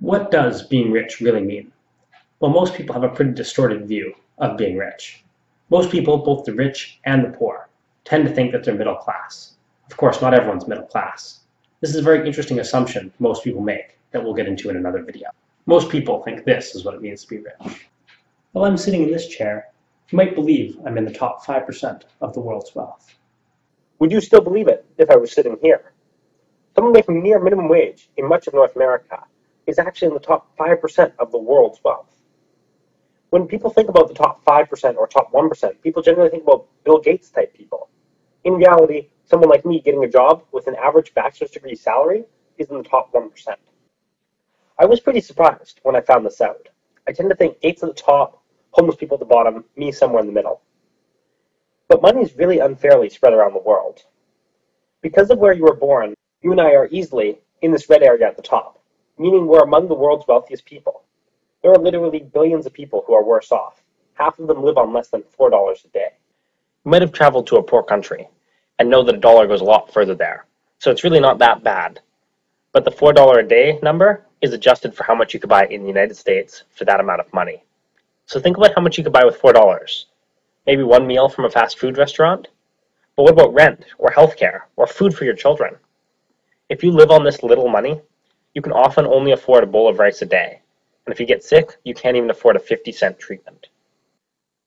What does being rich really mean? Well, most people have a pretty distorted view of being rich. Most people, both the rich and the poor, tend to think that they're middle class. Of course, not everyone's middle class. This is a very interesting assumption most people make that we'll get into in another video. Most people think this is what it means to be rich. While I'm sitting in this chair, you might believe I'm in the top 5% of the world's wealth. Would you still believe it if I was sitting here? Someone making near minimum wage in much of North America is actually in the top 5% of the world's wealth. When people think about the top 5% or top 1%, people generally think about Bill Gates type people. In reality, someone like me getting a job with an average bachelor's degree salary is in the top 1%. I was pretty surprised when I found this out. I tend to think Gates at the top, homeless people at the bottom, me somewhere in the middle. But money is really unfairly spread around the world. Because of where you were born, you and I are easily in this red area at the top, meaning we're among the world's wealthiest people. There are literally billions of people who are worse off. Half of them live on less than $4 a day. You might have traveled to a poor country and know that a dollar goes a lot further there, so it's really not that bad. But the $4 a day number is adjusted for how much you could buy in the United States for that amount of money. So think about how much you could buy with $4. Maybe one meal from a fast food restaurant? But what about rent, or healthcare, or food for your children? If you live on this little money, you can often only afford a bowl of rice a day. And if you get sick, you can't even afford a 50 cent treatment.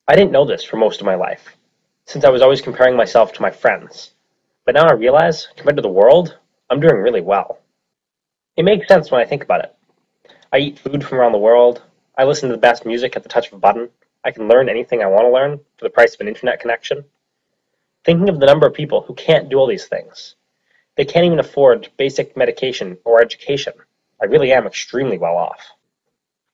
I didn't know this for most of my life, since I was always comparing myself to my friends. But now I realize, compared to the world, I'm doing really well. It makes sense when I think about it. I eat food from around the world, I listen to the best music at the touch of a button, I can learn anything I want to learn for the price of an internet connection. Thinking of the number of people who can't do all these things, they can't even afford basic medication or education. I really am extremely well off.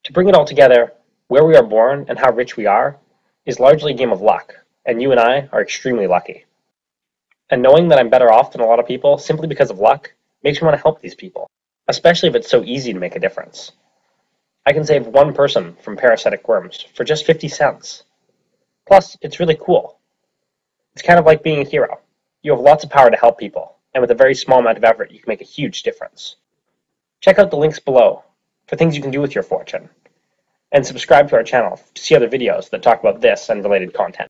To bring it all together, where we are born and how rich we are is largely a game of luck, and you and I are extremely lucky. And knowing that I'm better off than a lot of people simply because of luck makes me want to help these people, especially if it's so easy to make a difference. I can save one person from parasitic worms for just 50 cents. Plus, it's really cool. It's kind of like being a hero. You have lots of power to help people, and with a very small amount of effort, you can make a huge difference. Check out the links below for things you can do with your fortune, and subscribe to our channel to see other videos that talk about this and related content.